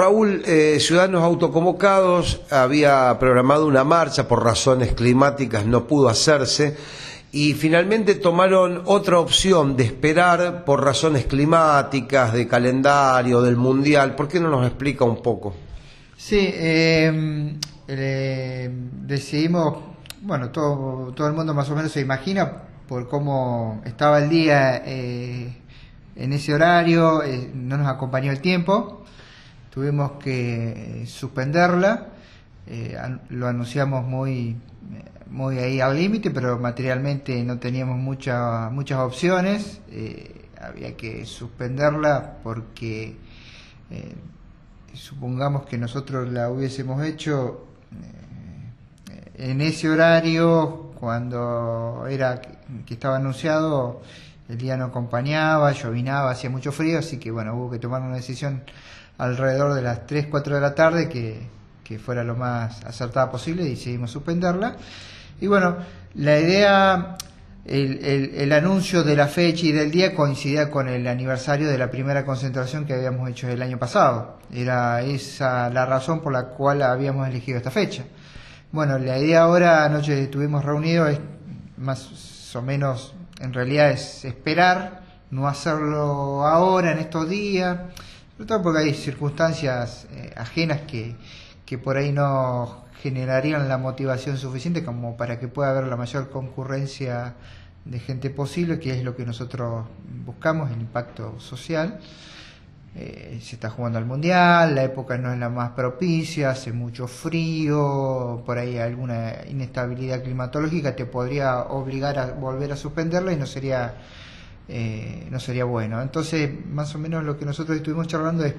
Raúl, eh, Ciudadanos Autoconvocados había programado una marcha por razones climáticas, no pudo hacerse y finalmente tomaron otra opción de esperar por razones climáticas, de calendario, del mundial. ¿Por qué no nos explica un poco? Sí, eh, decidimos, bueno, todo, todo el mundo más o menos se imagina por cómo estaba el día eh, en ese horario, eh, no nos acompañó el tiempo, tuvimos que suspenderla, lo anunciamos muy muy ahí al límite, pero materialmente no teníamos muchas muchas opciones. había que suspenderla porque supongamos que nosotros la hubiésemos hecho eh, en ese horario, cuando era que estaba anunciado, el día no acompañaba, llovinaba, hacía mucho frío, así que bueno, hubo que tomar una decisión alrededor de las 3, 4 de la tarde que, que fuera lo más acertada posible y decidimos suspenderla. Y bueno, la idea el, anuncio de la fecha y del día coincidía con el aniversario de la primera concentración que habíamos hecho el año pasado. Era esa la razón por la cual habíamos elegido esta fecha. Bueno, la idea ahora, anoche estuvimos reunidos, es más o menos, en realidad es esperar, no hacerlo ahora, en estos días, sobre todo porque hay circunstancias eh, ajenas que, que por ahí no generarían la motivación suficiente como para que pueda haber la mayor concurrencia de gente posible, que es lo que nosotros buscamos, el impacto social. Eh, se está jugando al mundial, la época no es la más propicia, hace mucho frío, por ahí alguna inestabilidad climatológica te podría obligar a volver a suspenderla y no sería eh, no sería bueno. Entonces, más o menos lo que nosotros estuvimos charlando es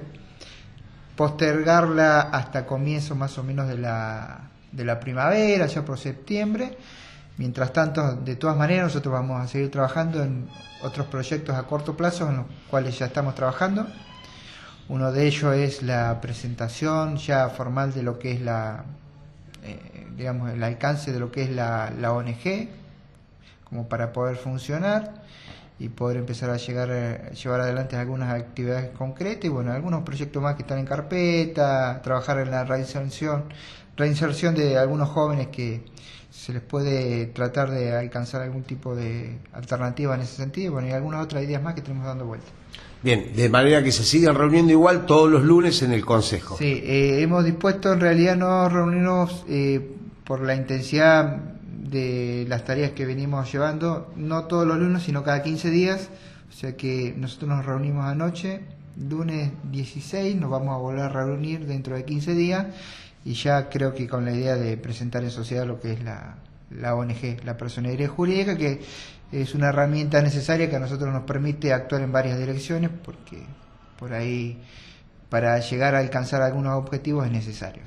postergarla hasta comienzo más o menos de la, de la primavera, ya por septiembre. Mientras tanto, de todas maneras, nosotros vamos a seguir trabajando en otros proyectos a corto plazo en los cuales ya estamos trabajando. Uno de ellos es la presentación ya formal de lo que es la, eh, digamos, el alcance de lo que es la, la ONG, como para poder funcionar y poder empezar a llegar eh, llevar adelante algunas actividades concretas y bueno, algunos proyectos más que están en carpeta, trabajar en la reinserción, reinserción de algunos jóvenes que se les puede tratar de alcanzar algún tipo de alternativa en ese sentido, bueno, y algunas otras ideas más que tenemos dando vuelta. Bien, de manera que se sigan reuniendo igual todos los lunes en el Consejo. Sí, eh, hemos dispuesto en realidad no reunirnos eh, por la intensidad de las tareas que venimos llevando, no todos los lunes, sino cada 15 días. O sea que nosotros nos reunimos anoche, lunes 16, nos vamos a volver a reunir dentro de 15 días y ya creo que con la idea de presentar en sociedad lo que es la, la ONG, la personería jurídica, que es una herramienta necesaria que a nosotros nos permite actuar en varias direcciones, porque por ahí para llegar a alcanzar algunos objetivos es necesario.